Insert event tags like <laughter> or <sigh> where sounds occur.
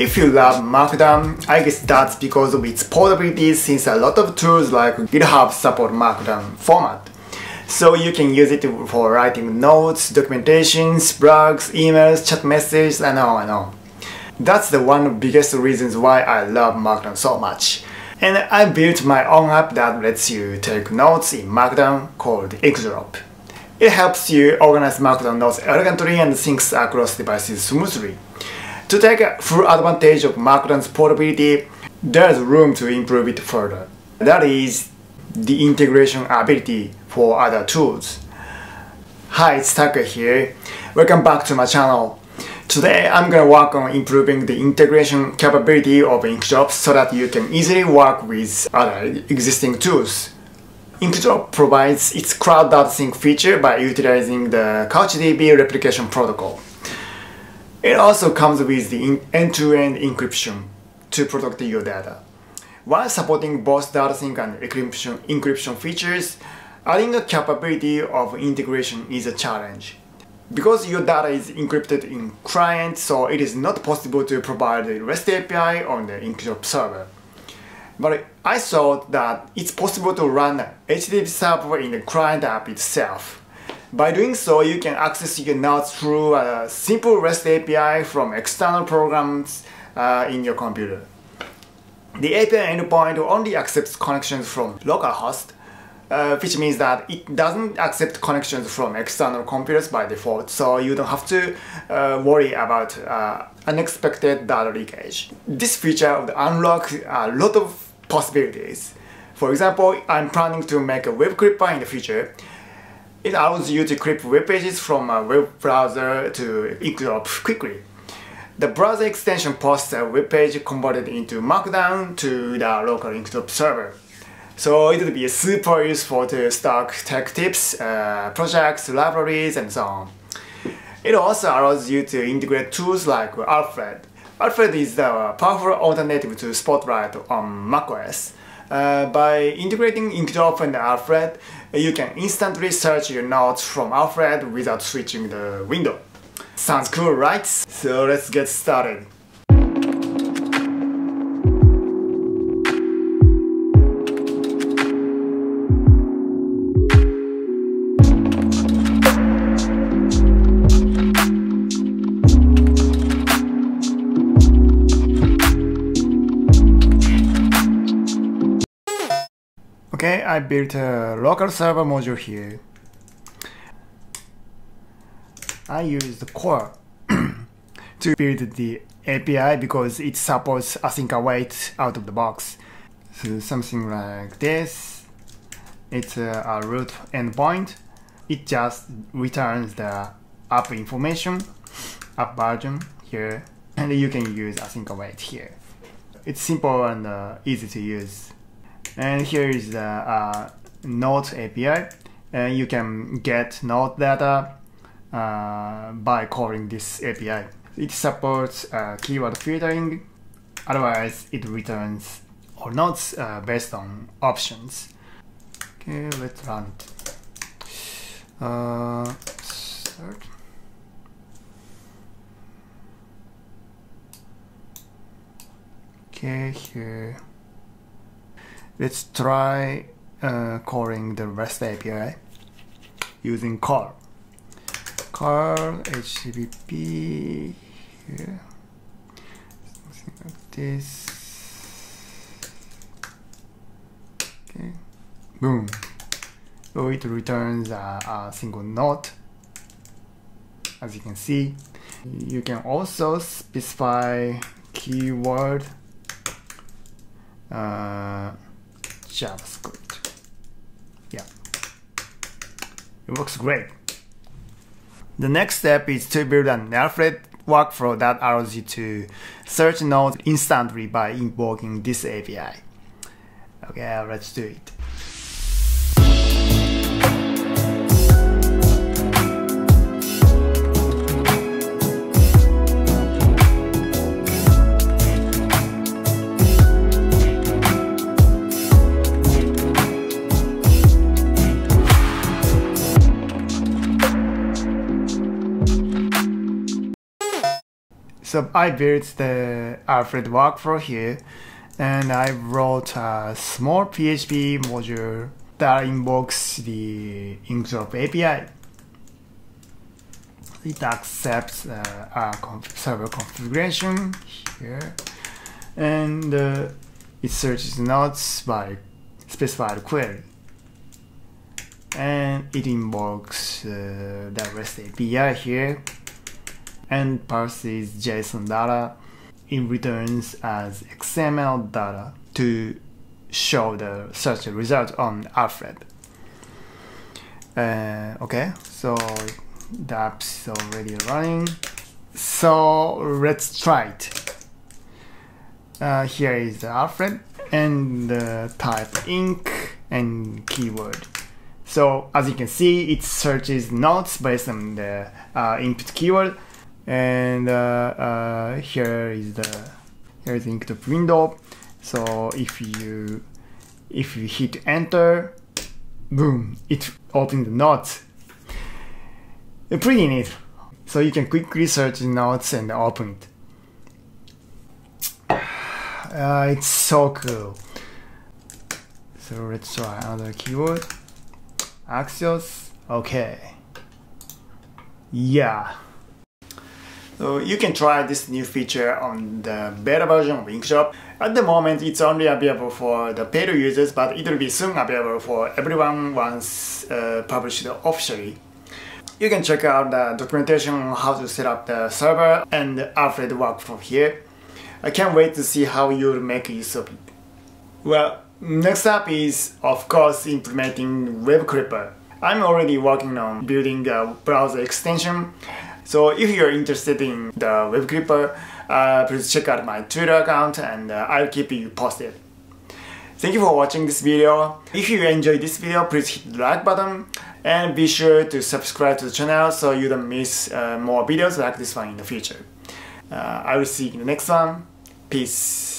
If you love Markdown, I guess that's because of its portability since a lot of tools like GitHub support Markdown format. So you can use it for writing notes, documentations, blogs, emails, chat messages, and on and on. That's the one biggest reasons why I love Markdown so much. And I built my own app that lets you take notes in Markdown called Inkdrop. It helps you organize Markdown notes elegantly and syncs across devices smoothly. To take full advantage of Markdown's portability, there's room to improve it further. That is the integration ability for other tools. Hi, it's Taka here. Welcome back to my channel. Today I'm gonna work on improving the integration capability of Inkdrop so that you can easily work with other existing tools. Inkdrop provides its cloud data sync feature by utilizing the CouchDB replication protocol. It also comes with the end-to-end -end encryption to protect your data. While supporting both data sync and encryption, encryption features, adding a capability of integration is a challenge. Because your data is encrypted in client, so it is not possible to provide the REST API on the Inkdrop server. But I thought that it's possible to run HTTP server in the client app itself. By doing so, you can access your notes through a simple REST API from external programs uh, in your computer. The API endpoint only accepts connections from localhost, uh, which means that it doesn't accept connections from external computers by default, so you don't have to uh, worry about uh, unexpected data leakage. This feature would unlock a lot of possibilities. For example, I'm planning to make a web clipper in the future. It allows you to clip web pages from a web browser to Inkdrop quickly. The browser extension posts a web page converted into Markdown to the local Inkdrop server. So it would be super useful to stock tech tips, uh, projects, libraries, and so on. It also allows you to integrate tools like Alfred, Alfred is the powerful alternative to Spotlight on macOS. Uh, by integrating Inkdrop and Alfred, you can instantly search your notes from Alfred without switching the window. Sounds cool, right? So let's get started. Okay, I built a local server module here. I use the Koa <clears throat> to build the API because it supports async await out of the box. So something like this. It's a, a root endpoint. It just returns the app information, app version here, and you can use async await here. It's simple and uh, easy to use. And here is the uh, Note API. And you can get Node data uh, by calling this API. It supports uh, keyword filtering, otherwise it returns or nodes uh, based on options. Okay, let's run it. Uh, start. Okay, here. Let's try uh, calling the REST API using curl. curl HTTP here, something like this. Okay, boom. So it returns a, a single note. As you can see, you can also specify keyword. Uh, JavaScript. Yeah, it works great. The next step is to build an Alfred workflow that allows you to search nodes instantly by invoking this API. Okay, let's do it. So I built the Alfred workflow here and I wrote a small PHP module that invokes the Inkdrop API. It accepts uh, a conf server configuration here and uh, it searches nodes by specified query and it invokes uh, the REST API here and parses JSON data in returns as XML data to show the search result on Alfred. Uh, okay, so the app is already running. So let's try it. Uh, here is the Alfred and the type ink and keyword. So as you can see, it searches nodes based on the uh, input keyword and uh, uh, here is the here is the Inkdrop window. So if you if you hit enter boom it opens the notes. Pretty neat so you can quickly search the notes and open it. <sighs> Uh, it's so cool. So let's try another keyword. Axios. Okay. Yeah so you can try this new feature on the beta version of Inkdrop. At the moment, it's only available for the paid users, but it will be soon available for everyone once uh, published officially. You can check out the documentation on how to set up the server and after the Alfred workflow here. I can't wait to see how you'll make use of it. Well, next up is, of course, implementing Web Clipper. I'm already working on building a browser extension so if you're interested in the web clipper, uh, please check out my Twitter account and uh, I'll keep you posted. Thank you for watching this video. If you enjoyed this video, please hit the like button and be sure to subscribe to the channel so you don't miss uh, more videos like this one in the future. Uh, I will see you in the next one. Peace.